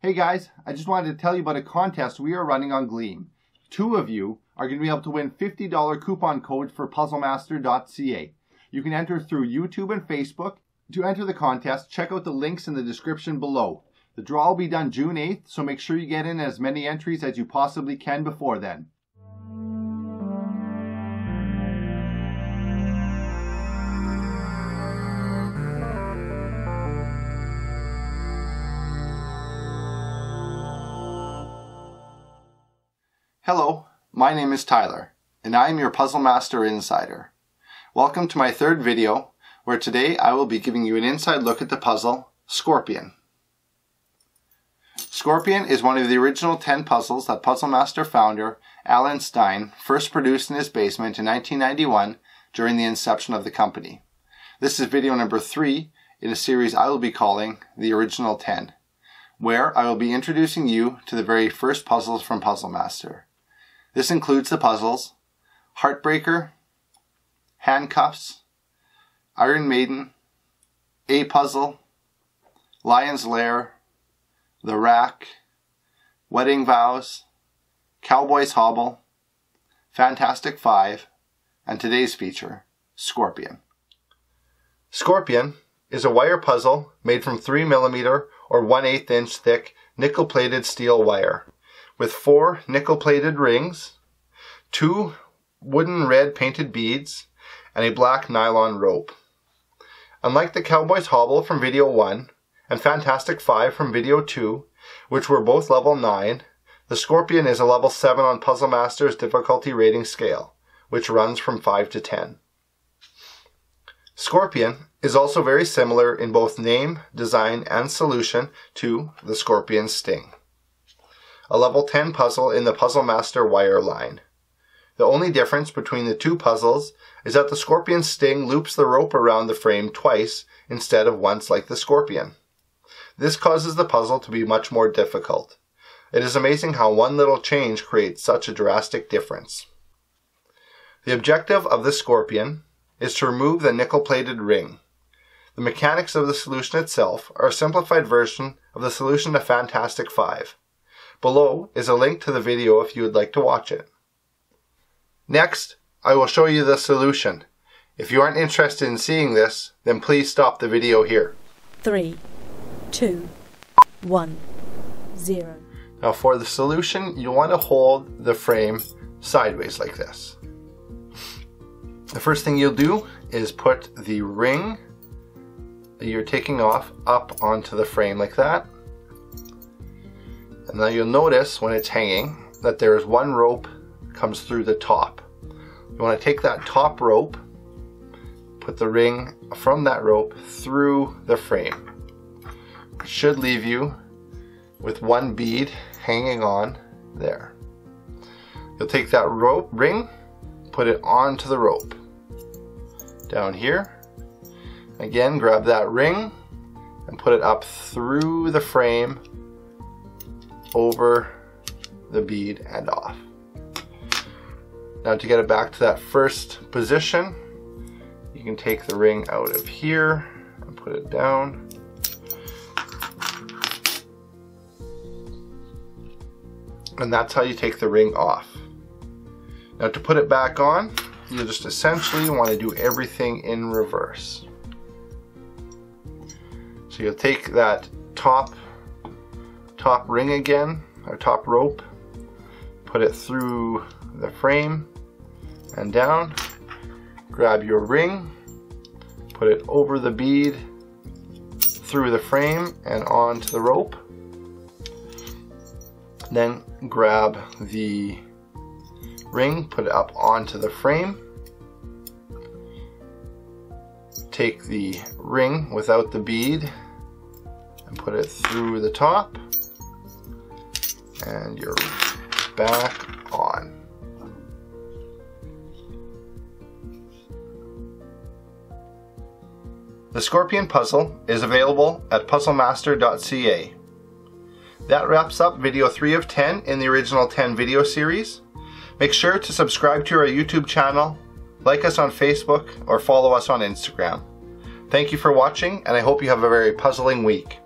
Hey guys, I just wanted to tell you about a contest we are running on Gleam. Two of you are going to be able to win $50 coupon code for puzzlemaster.ca. You can enter through YouTube and Facebook. To enter the contest, check out the links in the description below. The draw will be done June 8th, so make sure you get in as many entries as you possibly can before then. Hello, my name is Tyler, and I am your Puzzle Master Insider. Welcome to my third video, where today I will be giving you an inside look at the puzzle Scorpion. Scorpion is one of the original 10 puzzles that Puzzle Master founder Alan Stein first produced in his basement in 1991 during the inception of the company. This is video number 3 in a series I will be calling The Original 10, where I will be introducing you to the very first puzzles from Puzzle Master. This includes the puzzles Heartbreaker, Handcuffs, Iron Maiden, A Puzzle, Lion's Lair, The Rack, Wedding Vows, Cowboy's Hobble, Fantastic Five, and today's feature, Scorpion. Scorpion is a wire puzzle made from 3mm or 1 8 inch thick nickel plated steel wire with four nickel plated rings, two wooden red painted beads, and a black nylon rope. Unlike the Cowboy's Hobble from video 1 and Fantastic 5 from video 2, which were both level 9, the Scorpion is a level 7 on Puzzle Master's difficulty rating scale, which runs from 5 to 10. Scorpion is also very similar in both name, design, and solution to the Scorpion Sting a level 10 puzzle in the Puzzle Master wire line. The only difference between the two puzzles is that the Scorpion Sting loops the rope around the frame twice instead of once like the Scorpion. This causes the puzzle to be much more difficult. It is amazing how one little change creates such a drastic difference. The objective of the Scorpion is to remove the nickel-plated ring. The mechanics of the solution itself are a simplified version of the solution to Fantastic 5. Below is a link to the video if you would like to watch it. Next, I will show you the solution. If you aren't interested in seeing this, then please stop the video here. Three, two, one, zero. Now for the solution, you want to hold the frame sideways like this. The first thing you'll do is put the ring that you're taking off up onto the frame like that. And now you'll notice when it's hanging that there is one rope comes through the top. You want to take that top rope, put the ring from that rope through the frame. It should leave you with one bead hanging on there. You'll take that rope ring, put it onto the rope. Down here. Again, grab that ring and put it up through the frame over the bead and off. Now to get it back to that first position, you can take the ring out of here and put it down. And that's how you take the ring off. Now to put it back on, you just essentially want to do everything in reverse. So you'll take that top top ring again, our top rope, put it through the frame and down, grab your ring, put it over the bead, through the frame and onto the rope. Then grab the ring, put it up onto the frame. Take the ring without the bead and put it through the top and you're back on. The Scorpion puzzle is available at puzzlemaster.ca. That wraps up video 3 of 10 in the original 10 video series. Make sure to subscribe to our YouTube channel, like us on Facebook, or follow us on Instagram. Thank you for watching, and I hope you have a very puzzling week.